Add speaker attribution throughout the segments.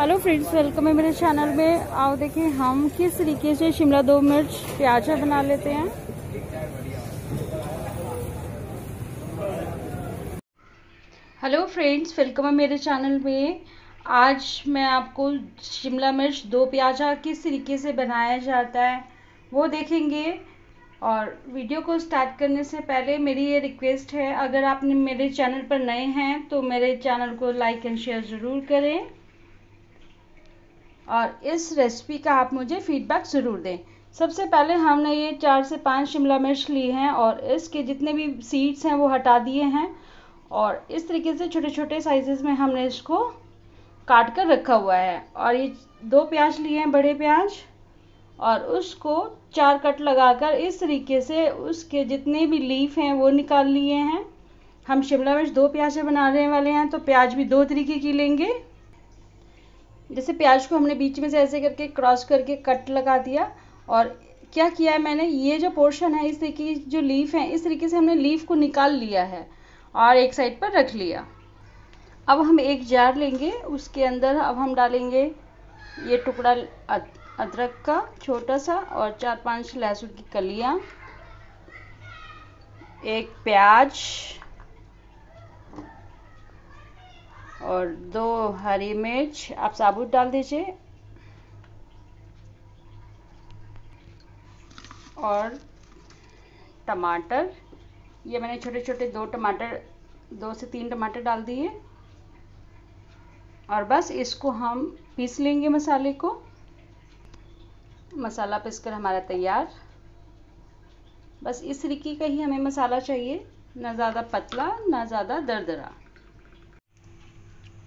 Speaker 1: Hello friends welcome है मेरे channel में। आओ देखिए हम किस तरीके से शिमला दो मिर्च प्याजा बना लेते हैं। हेलो फ्रेंड्स वेलकम है मेरे चैनल में। आज मैं आपको शिमला मिर्च दो प्याजा किस तरीके से बनाया जाता है, वो देखेंगे। और वीडियो को स्टार्ट करने से पहले मेरी ये रिक्वेस्ट है, अगर आप मेरे चैनल पर नए हैं तो मेरे चैनल को लाइक एंड शेयर ज़रूर करें। और इस रेसिपी का आप मुझे फीडबैक ज़रूर दें। सबसे पहले हमने ये चार से पाँच शिमला मिर्च ली हैं और इसके जितने भी सीड्स हैं वो हटा दिए हैं और इस तरीके से छोटे छोटे साइजेस में हमने इसको काट कर रखा हुआ है। और ये दो प्याज लिए हैं, बड़े प्याज, और उसको चार कट लगाकर इस तरीके से उसके जितने भी लीफ हैं वो निकाल लिए हैं। हम शिमला मिर्च दो प्याज बनाने वाले हैं तो प्याज भी दो तरीके की लेंगे। जैसे प्याज को हमने बीच में से ऐसे करके क्रॉस करके कट लगा दिया और क्या किया है मैंने? ये जो पोर्शन है, इस तरीके की जो लीफ है, इस तरीके से हमने लीफ को निकाल लिया है और एक साइड पर रख लिया। अब हम एक जार लेंगे, उसके अंदर अब हम डालेंगे ये टुकड़ा अदरक का छोटा सा और चार पाँच लहसुन की कलियाँ, एक प्याज और दो हरी मिर्च, आप साबुत डाल दीजिए। और टमाटर, ये मैंने छोटे छोटे दो टमाटर, दो से तीन टमाटर डाल दिए। और बस इसको हम पीस लेंगे मसाले को। मसाला पीसकर हमारा तैयार। बस इस तरीके का ही हमें मसाला चाहिए, ना ज़्यादा पतला, ना ज़्यादा दरदरा।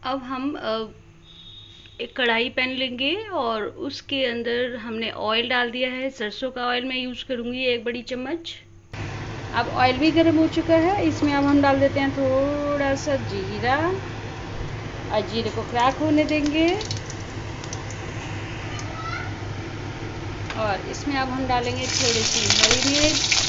Speaker 1: अब हम एक कढ़ाई पैन लेंगे और उसके अंदर हमने ऑयल डाल दिया है। सरसों का ऑयल मैं यूज़ करूँगी एक बड़ी चम्मच। अब ऑयल भी गर्म हो चुका है। इसमें अब हम डाल देते हैं थोड़ा सा जीरा। और जीरे को क्रैक होने देंगे। और इसमें अब हम डालेंगे थोड़ी सी हरी मिर्च।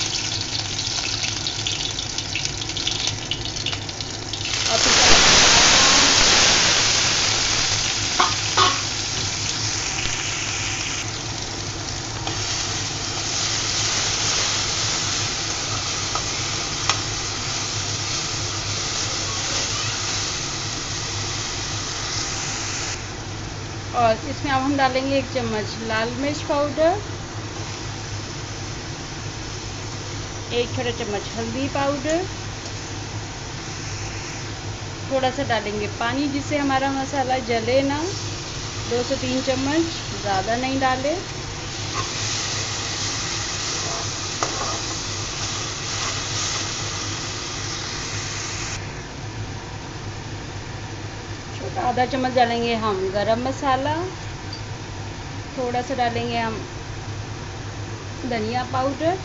Speaker 1: और इसमें अब हम डालेंगे एक चम्मच लाल मिर्च पाउडर, एक छोटा चम्मच हल्दी पाउडर, थोड़ा सा डालेंगे पानी जिससे हमारा मसाला जले ना। दो से तीन चम्मच, ज़्यादा नहीं डालें। आधा चम्मच डालेंगे हम गरम मसाला, थोड़ा सा डालेंगे हम धनिया पाउडर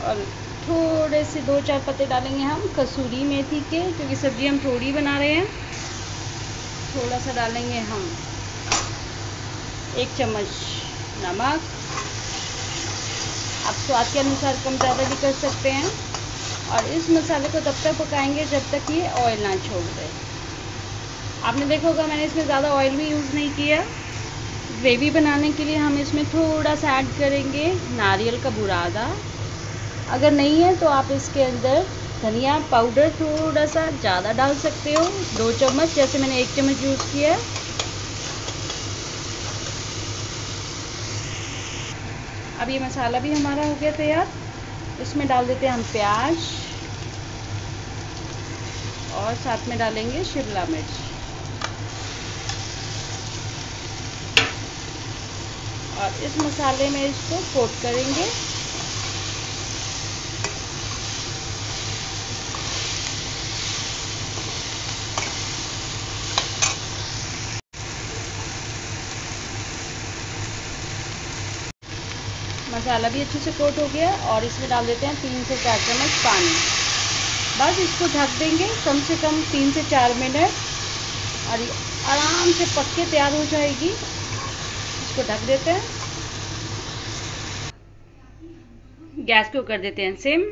Speaker 1: और थोड़े से दो चार पत्ते डालेंगे हम कसूरी मेथी के, क्योंकि सब्ज़ी हम थोड़ी बना रहे हैं। थोड़ा सा डालेंगे हम एक चम्मच नमक। आप स्वाद के अनुसार कम ज़्यादा भी कर सकते हैं। और इस मसाले को तब तक पकाएँगे जब तक ये ऑयल ना छोड़ दे। आपने देखा होगा, मैंने इसमें ज़्यादा ऑयल भी यूज़ नहीं किया। ग्रेवी बनाने के लिए हम इसमें थोड़ा सा ऐड करेंगे नारियल का बुरादा। अगर नहीं है तो आप इसके अंदर धनिया पाउडर थोड़ा सा ज़्यादा डाल सकते हो। दो चम्मच, जैसे मैंने एक चम्मच यूज़ किया। अब ये मसाला भी हमारा हो गया तैयार। इसमें डाल देते हैं हम प्याज। और साथ में डालेंगे शिमला मिर्च। और इस मसाले में इसको कोट करेंगे। मसाला भी अच्छे से कोट हो गया और इसमें डाल देते हैं तीन से चार चम्मच पानी। बस इसको ढक देंगे कम से कम तीन से चार मिनट और आराम से पक के तैयार हो जाएगी। इसको ढक देते हैं। गैस को कर देते हैं सिम।